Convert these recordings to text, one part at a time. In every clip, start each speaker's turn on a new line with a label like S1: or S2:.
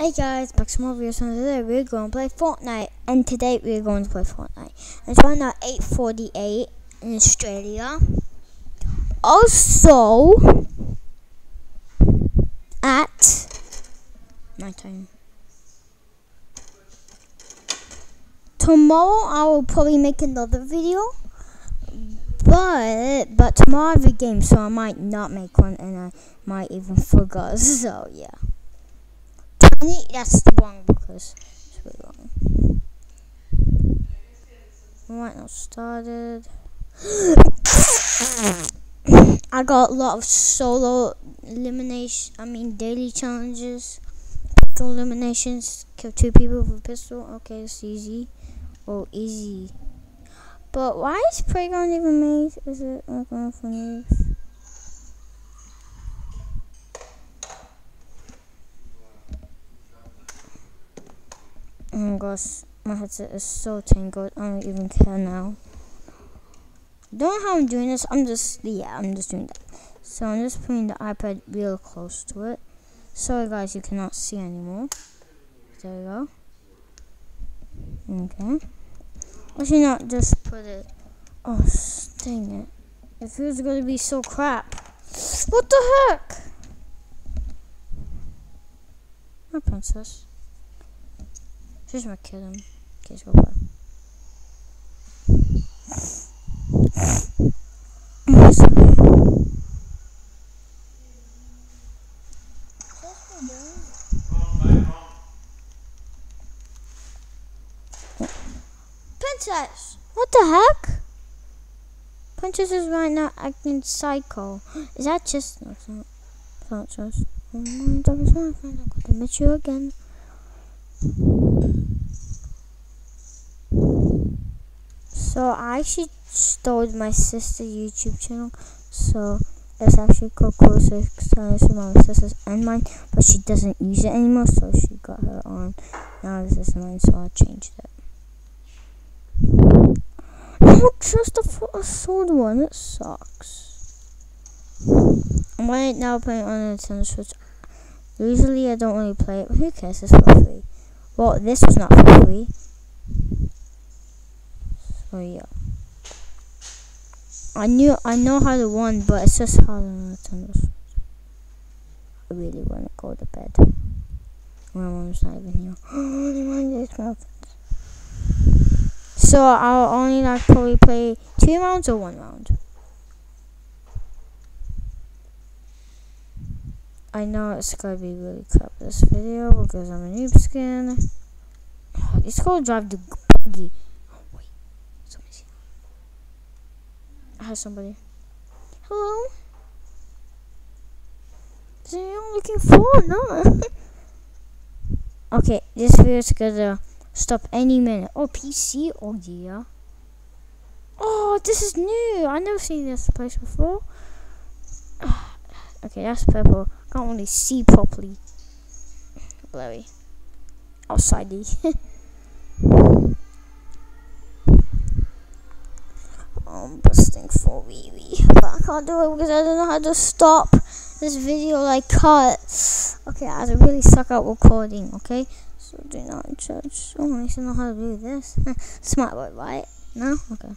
S1: Hey guys, back to more videos today we're going to play Fortnite and today we're going to play Fortnite. It's right now 8.48 in Australia. Also, at night time. Tomorrow I will probably make another video. But, but tomorrow I have a game so I might not make one and I might even forget. So yeah. That's the wrong because it's really long. Right now started. I got a lot of solo elimination. I mean daily challenges, pistol eliminations. Kill two people with a pistol. Okay, it's easy. Oh, easy. But why is playground even made? Is it like for these? Gosh, my headset is so tangled. I don't even care now. Don't know how I'm doing this. I'm just, yeah, I'm just doing that. So I'm just putting the iPad real close to it. Sorry guys, you cannot see anymore. There we go. Okay. Should not just put it? Oh, dang it. It feels going to be so crap. What the heck? My princess. She's gonna kill him. Okay, go back. Princess! What the heck? Princess is right now acting psycho. Is that just no? It's not. It's just. Oh! I'm gonna meet you again. So I actually stole my sister's YouTube channel. So it's actually called Closer to my sister's and mine, but she doesn't use it anymore, so she got her on. Now this is mine, so I changed it. No, just a, a sword one. It sucks. I'm right now playing on the Nintendo Switch. Usually I don't really play it, but who cares? It's for free. Well, this was not for free. So yeah. I knew I know how to run, but it's just hard on Nintendo. I really want to go to bed. My mom's not even here. so I'll only like probably play two rounds or one round. I know it's gonna be really crap this video because I'm a noob skin. It's called drive the buggy. Has somebody. Hello? Is anyone looking for? No. okay, this video is gonna stop any minute. Oh, PC? Oh, yeah. Oh, this is new. i never seen this place before. okay, that's purple. I can't really see properly. Blurry. Outside I'm busting for wee. But I can't do it because I don't know how to stop this video like cut. Okay, I really suck at recording, okay? So do not judge. Oh, I should know how to do this. Smart boy, right? No? Okay.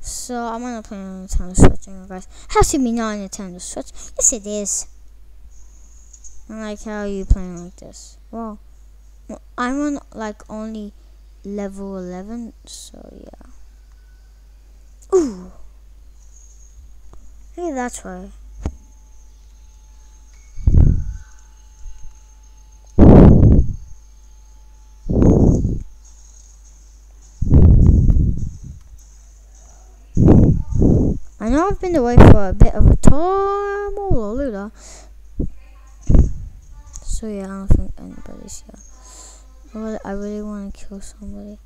S1: So I'm gonna play on Nintendo Switch, guys. Has to be not Nintendo Switch. Yes, it is. I like how you playing like this. Well, I'm on like only level 11, so yeah. Ooh. Hey, that's why. I know I've been away for a bit of a time, oh, so yeah, I don't think anybody's here. I really, want to kill somebody.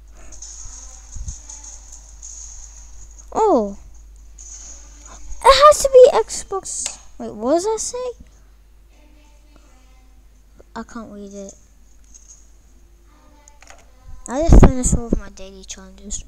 S1: Oh! It has to be Xbox. Wait, what does that say? I can't read it. I just finished all of my daily challenges.